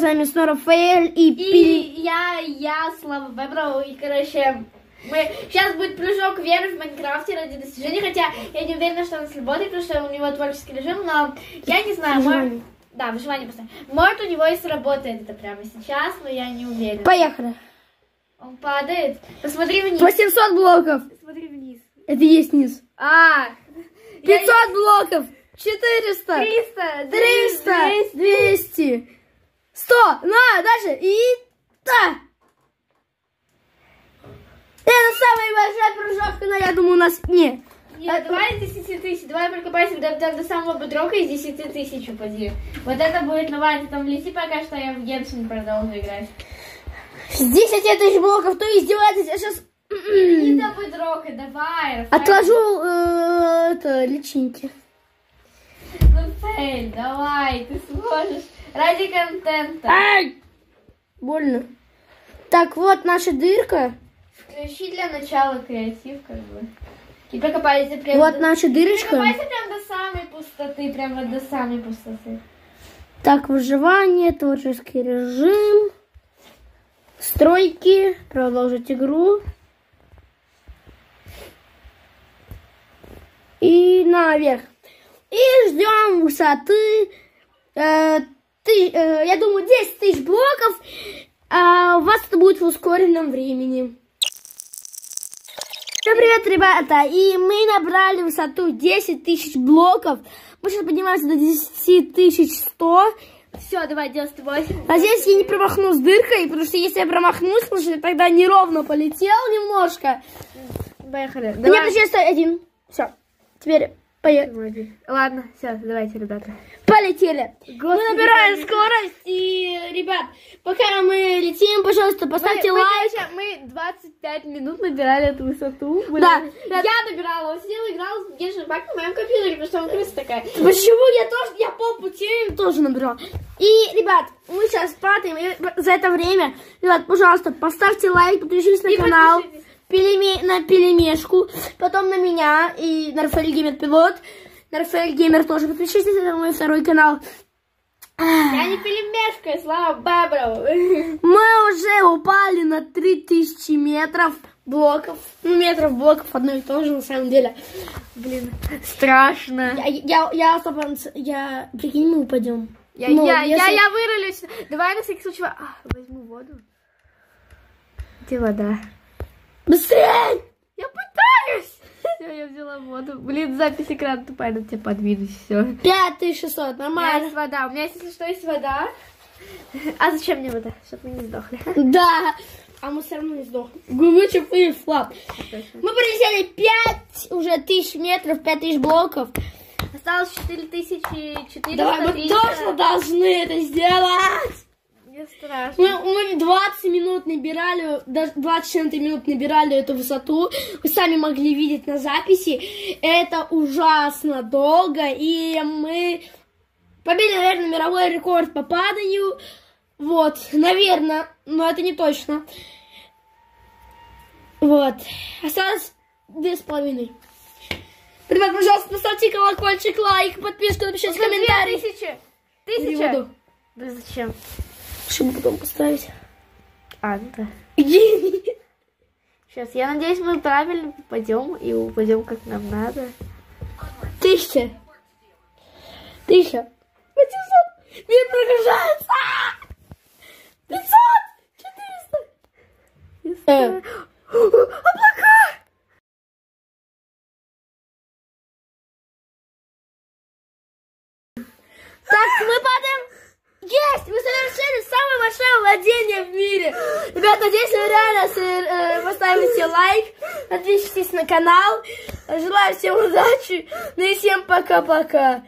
С вами снова Рафаэль и, И Пили- я, я, Слава выбрал, и, короче, мы... сейчас будет прыжок веры в Майнкрафте ради достижения, хотя я не уверена, что он сработает, потому что у него творческий режим, но я не знаю, может... Да, выживание поставим. Может, у него и сработает это прямо сейчас, но я не уверена. Поехали. Он падает. Посмотри вниз. 800 блоков. Посмотри вниз. Это и есть низ. А, 500 блоков. 400. 300, 300. 200. 100. На, дальше. И... Да. Это самая большая прыжовка, но я думаю, у нас... Не. Нет, давай из 10 тысяч, давай прокопайся до, до, до самого бедрока из 10 тысяч упади. Вот это будет давай, ты там лети пока что, я в Геншин продолжу играть. С 10 тысяч блоков, то издеваетесь. Я сейчас И до бедрока, давай. Отложу э, это, личинки. Рафаэль, давай, ты сможешь. Ради контента. Ай! Больно. Так, вот наша дырка. Включи для начала креатив, как бы. И прокопайся прям Вот до... наша дырочка. Прокопайся прям до самой пустоты, прям вот до самой пустоты. Так, выживание, творческий режим, стройки, продолжить игру. И наверх. И ждем высоты. э, ты- э, я думаю, 10 тысяч блоков. А у вас это будет в ускоренном времени. Всем привет, ребята! И мы набрали высоту 10 тысяч блоков. Мы сейчас поднимаемся до 10 тысяч 100. Все, давай, 98. Надеюсь, я не промахнусь дыркой, потому что если я промахнусь, потому что тогда неровно полетел немножко. Поехали. Нет, подожди, стой, один. Все, теперь поехали. Ладно, все, давайте, ребята. Полетели. мы Господи, набираем Боже. скорость. И, ребят, пока мы летим, пожалуйста, поставьте мы, лайк. Мы, мы 25 минут набирали эту высоту. Блин. Да. Я набирала, он сидел, играл в Genshin Impact на моем компьютере, потому что он крыса такая. Почему я тоже, я полпути тоже набирал. И, ребят, мы сейчас падаем. И за это время, ребят, пожалуйста, поставьте лайк, подпишитесь на И канал. подпишитесь. Пелеме- на Пелемешку, потом на меня и на Рафаэль Геймер Пилот. На Рафаэль Геймер тоже подпишитесь, это мой второй канал. Я не пельмешка, слава бабру. Мы уже упали на 3000 метров блоков. Ну, метров блоков одно и то же, на самом деле. Блин, страшно. Я, я, я, особо, я, прикинь, мы упадем. Я, Ну, я, я, если- я вырулюсь. Давай на всякий случай а, возьму воду. Где вода? Быстрее! Я пытаюсь. Все, я взяла воду. Блин, запись экрана тупая, надо тебе подвинуть все. 5600, У меня нормально. есть вода. У меня, есть, если что, есть вода. А зачем мне вода? Чтобы мы не сдохли. Да, а мы все равно не сдохнем. Глубоче и флап. Мы пролетели 5 уже тысяч метров, 5 тысяч блоков. Осталось 4400. Давай, мы точно должны это сделать. Мне страшно. Мы, мы 20 минут набирали, даже 20 чем-то минут набирали эту высоту. Вы сами могли видеть на записи. Это ужасно долго. И мы побили, наверное, мировой рекорд по паданию. Вот, наверное, но это не точно. Вот. Осталось две с половиной. Ребят, пожалуйста, поставьте колокольчик, лайк, подписку, напишите комментарий. Тысячи. Тысяча. Да зачем? Чтобы потом поставить. А, ну. Гений. Сейчас, я надеюсь, мы правильно попадем и упадем как нам надо. Тысяча. Тысяча. Пятьсот. Мир прогружается. Пятьсот. Четыреста. Э. Облака! Так, мы падаем. Есть! Мы совершили самое большое владение в мире. Ребят, надеюсь, вы реально сер- э, поставите лайк, подпишитесь на канал. Желаю всем удачи. Ну и всем пока-пока.